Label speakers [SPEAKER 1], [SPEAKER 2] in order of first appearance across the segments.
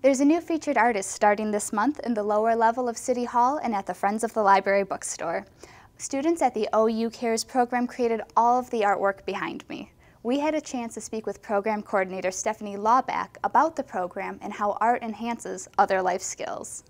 [SPEAKER 1] There's a new featured artist starting this month in the lower level of City Hall and at the Friends of the Library bookstore. Students at the OU Cares program created all of the artwork behind me. We had a chance to speak with program coordinator Stephanie Lawback about the program and how art enhances other life skills.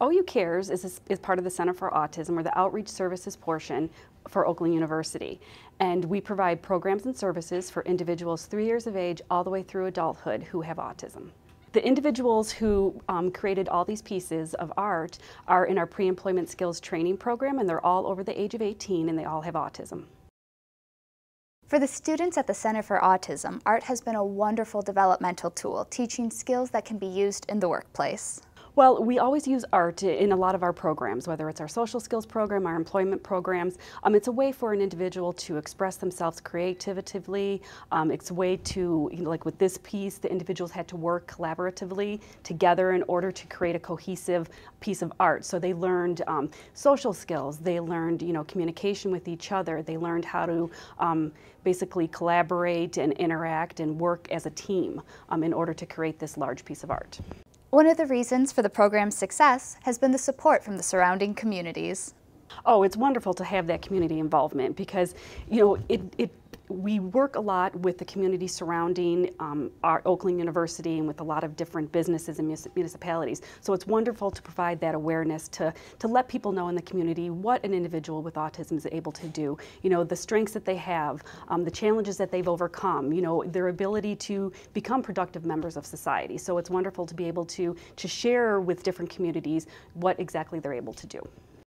[SPEAKER 2] OU Cares is, is part of the Center for Autism, or the outreach services portion for Oakland University. And we provide programs and services for individuals three years of age all the way through adulthood who have autism. The individuals who um, created all these pieces of art are in our pre-employment skills training program and they're all over the age of 18 and they all have autism.
[SPEAKER 1] For the students at the Center for Autism, art has been a wonderful developmental tool, teaching skills that can be used in the workplace.
[SPEAKER 2] Well, we always use art in a lot of our programs, whether it's our social skills program, our employment programs. Um, it's a way for an individual to express themselves creatively. Um, it's a way to, you know, like with this piece, the individuals had to work collaboratively together in order to create a cohesive piece of art. So they learned um, social skills, they learned, you know, communication with each other, they learned how to um, basically collaborate and interact and work as a team um, in order to create this large piece of art.
[SPEAKER 1] One of the reasons for the program's success has been the support from the surrounding communities.
[SPEAKER 2] Oh, it's wonderful to have that community involvement because, you know, it, it we work a lot with the community surrounding um, our Oakland University and with a lot of different businesses and municipalities. So it's wonderful to provide that awareness to, to let people know in the community what an individual with autism is able to do. You know, the strengths that they have, um, the challenges that they've overcome, you know, their ability to become productive members of society. So it's wonderful to be able to, to share with different communities what exactly they're able to do.